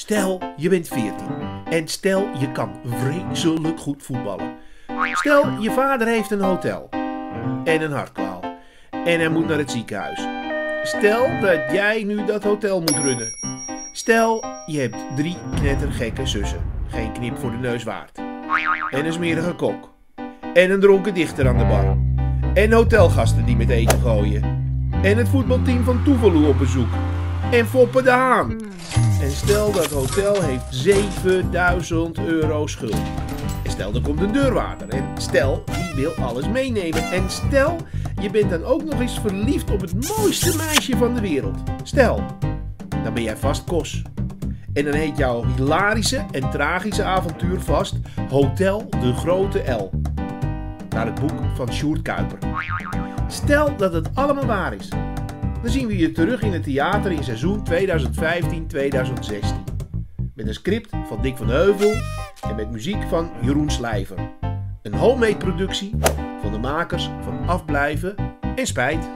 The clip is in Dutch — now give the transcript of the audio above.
Stel, je bent 14 en stel, je kan vreselijk goed voetballen. Stel, je vader heeft een hotel en een hartkwaal en hij moet naar het ziekenhuis. Stel dat jij nu dat hotel moet runnen. Stel, je hebt drie knettergekke zussen, geen knip voor de neus waard. En een smerige kok. En een dronken dichter aan de bar. En hotelgasten die met eten gooien. En het voetbalteam van Tuvalu op bezoek. En Foppe de Haan. En stel dat hotel heeft 7000 euro schuld. En stel er komt een deurwaarder. En stel die wil alles meenemen. En stel je bent dan ook nog eens verliefd op het mooiste meisje van de wereld. Stel, dan ben jij vast kos. En dan heet jouw hilarische en tragische avontuur vast Hotel de Grote L. Naar het boek van Sjoerd Kuiper. Stel dat het allemaal waar is. Dan zien we je terug in het theater in seizoen 2015-2016. Met een script van Dick van Heuvel en met muziek van Jeroen Slijver. Een homemade productie van de makers van Afblijven en Spijt.